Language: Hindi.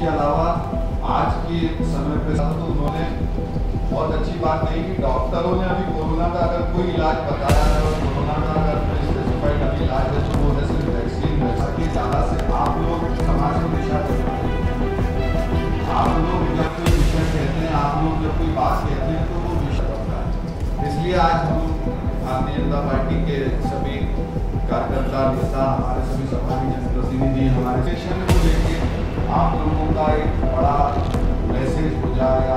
इसके अलावा आज के समय पे तो उन्होंने बहुत अच्छी बात कही कि डॉक्टरों ने अभी कोरोना का अगर कोई इलाज बताया है और कोरोना का अगर स्पेसिफाइड अभी इलाज है तो वो है सिर्फ़ वैक्सीन है। ताकि ज़्यादा से आप लोग समाज को दिशा आप लोग जब कोई विषय कहते हैं, आप लोग जब कोई बात कहते हैं तो वो विषय होता है। इसलिए आज हम भारतीय जनता पार्टी के सभी कार्यकर्ता, नेता, हमारे सभी के जनप्रतिनिधि, हमारे आप लोगों का एक बड़ा मैसेज हो जाएगा